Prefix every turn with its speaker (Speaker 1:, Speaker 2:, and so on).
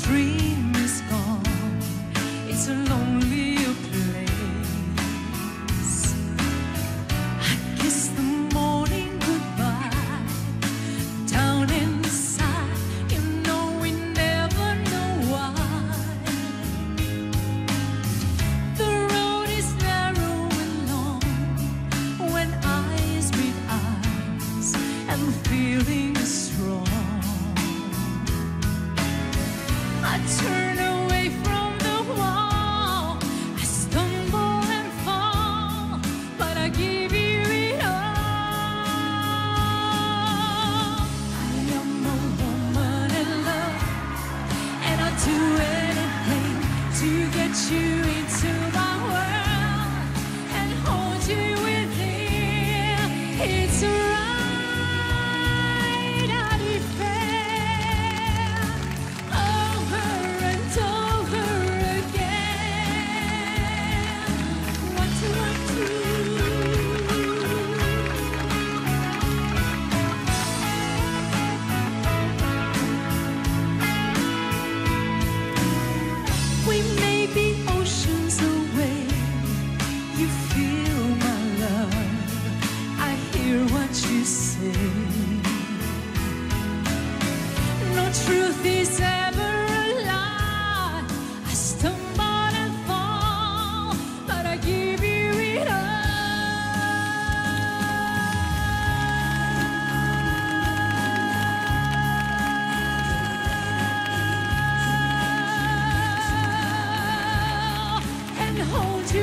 Speaker 1: dream is gone, it's a lonelier place. I kiss the morning goodbye, down inside, you know we never know why. The road is narrow and long when eyes meet eyes, and the feeling is. you you say. No truth is ever a lie. I stumble and fall, but I give you it all. And hold you.